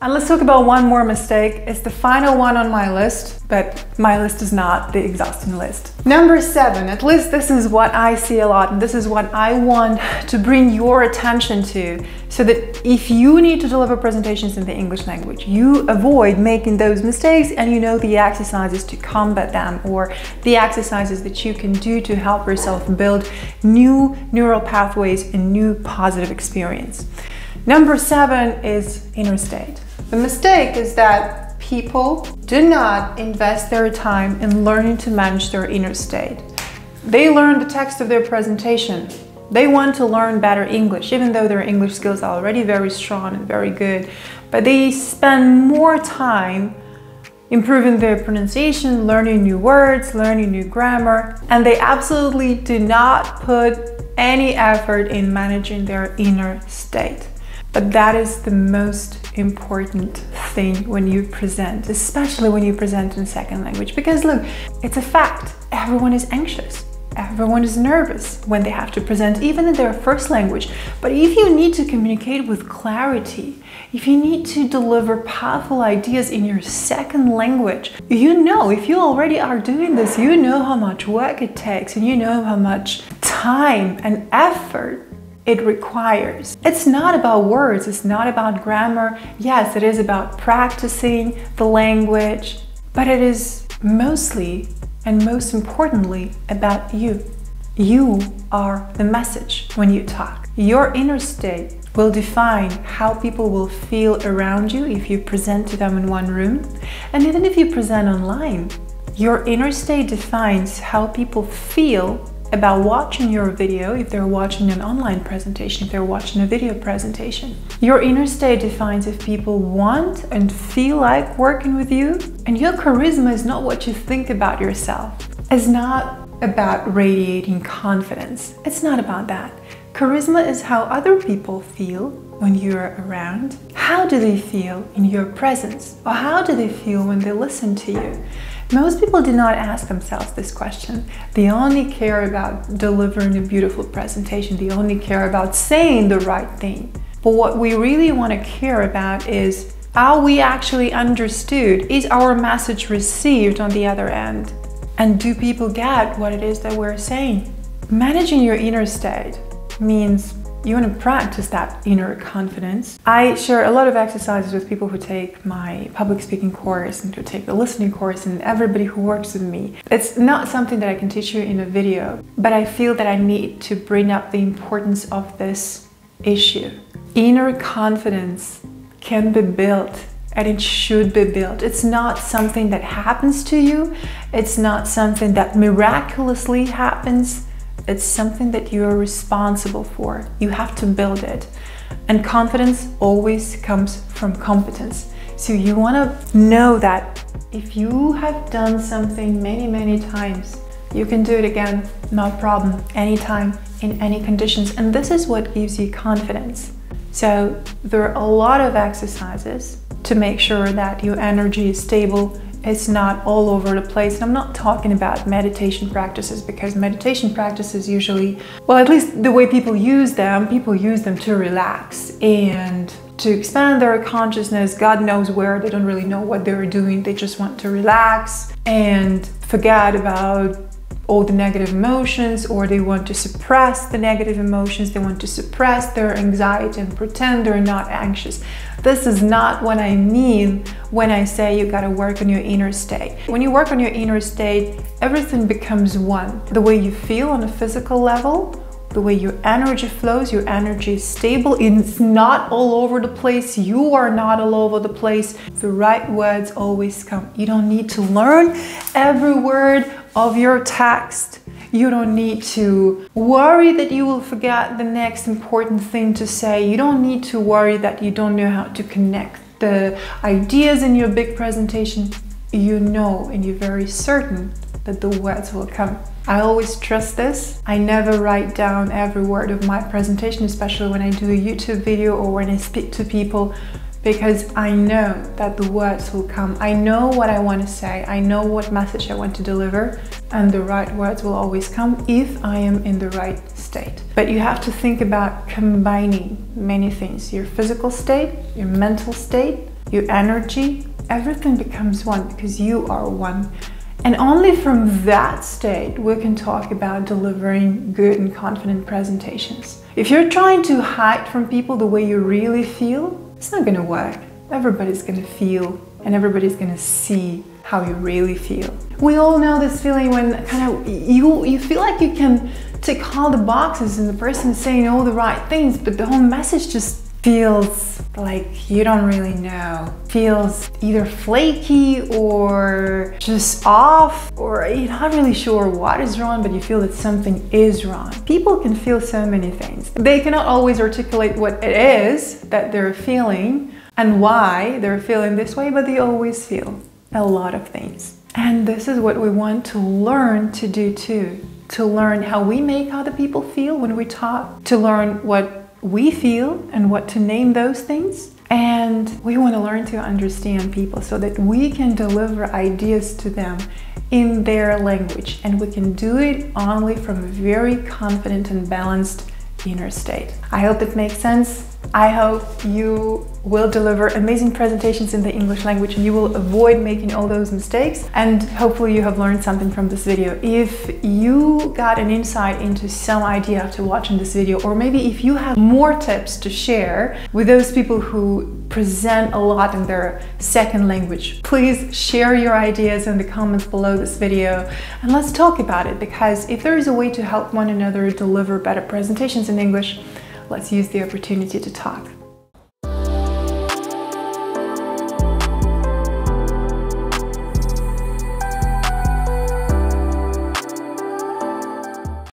And let's talk about one more mistake. It's the final one on my list, but my list is not the exhausting list. Number seven, at least this is what I see a lot, and this is what I want to bring your attention to, so that if you need to deliver presentations in the English language, you avoid making those mistakes and you know the exercises to combat them or the exercises that you can do to help yourself build new neural pathways and new positive experience. Number seven is inner state. The mistake is that people do not invest their time in learning to manage their inner state. They learn the text of their presentation. They want to learn better English, even though their English skills are already very strong and very good. But they spend more time improving their pronunciation, learning new words, learning new grammar, and they absolutely do not put any effort in managing their inner state. But that is the most important thing when you present, especially when you present in second language. Because look, it's a fact, everyone is anxious. Everyone is nervous when they have to present, even in their first language. But if you need to communicate with clarity, if you need to deliver powerful ideas in your second language, you know, if you already are doing this, you know how much work it takes and you know how much time and effort it requires. It's not about words, it's not about grammar. Yes, it is about practicing the language, but it is mostly and most importantly about you. You are the message when you talk. Your inner state will define how people will feel around you if you present to them in one room. And even if you present online, your inner state defines how people feel about watching your video if they're watching an online presentation, if they're watching a video presentation. Your inner state defines if people want and feel like working with you, and your charisma is not what you think about yourself. It's not about radiating confidence. It's not about that. Charisma is how other people feel when you're around. How do they feel in your presence? Or how do they feel when they listen to you? Most people do not ask themselves this question. They only care about delivering a beautiful presentation. They only care about saying the right thing. But what we really want to care about is are we actually understood? Is our message received on the other end? And do people get what it is that we're saying? Managing your inner state means you want to practice that inner confidence. I share a lot of exercises with people who take my public speaking course and who take the listening course and everybody who works with me. It's not something that I can teach you in a video, but I feel that I need to bring up the importance of this issue. Inner confidence can be built and it should be built. It's not something that happens to you. It's not something that miraculously happens it's something that you are responsible for. You have to build it. And confidence always comes from competence. So you want to know that if you have done something many, many times, you can do it again, no problem, anytime, in any conditions. And this is what gives you confidence. So there are a lot of exercises to make sure that your energy is stable, it's not all over the place. And I'm not talking about meditation practices because meditation practices usually, well, at least the way people use them, people use them to relax and to expand their consciousness. God knows where. They don't really know what they're doing. They just want to relax and forget about all the negative emotions or they want to suppress the negative emotions, they want to suppress their anxiety and pretend they're not anxious. This is not what I mean when I say you gotta work on your inner state. When you work on your inner state, everything becomes one. The way you feel on a physical level, the way your energy flows, your energy is stable, it's not all over the place, you are not all over the place. The right words always come. You don't need to learn every word of your text. You don't need to worry that you will forget the next important thing to say. You don't need to worry that you don't know how to connect the ideas in your big presentation. You know and you're very certain the words will come. I always trust this. I never write down every word of my presentation, especially when I do a YouTube video or when I speak to people because I know that the words will come. I know what I want to say. I know what message I want to deliver and the right words will always come if I am in the right state. But you have to think about combining many things, your physical state, your mental state, your energy, everything becomes one because you are one. And only from that state we can talk about delivering good and confident presentations. If you're trying to hide from people the way you really feel, it's not gonna work. Everybody's gonna feel and everybody's gonna see how you really feel. We all know this feeling when kind of you you feel like you can tick all the boxes and the person is saying all the right things, but the whole message just feels like you don't really know. Feels either flaky or just off, or you're not really sure what is wrong, but you feel that something is wrong. People can feel so many things. They cannot always articulate what it is that they're feeling and why they're feeling this way, but they always feel a lot of things. And this is what we want to learn to do too. To learn how we make other people feel when we talk, to learn what we feel and what to name those things. And we want to learn to understand people so that we can deliver ideas to them in their language. And we can do it only from a very confident and balanced inner state. I hope it makes sense. I hope you will deliver amazing presentations in the English language and you will avoid making all those mistakes and hopefully you have learned something from this video. If you got an insight into some idea after watching this video or maybe if you have more tips to share with those people who present a lot in their second language, please share your ideas in the comments below this video and let's talk about it because if there is a way to help one another deliver better presentations in English, let's use the opportunity to talk.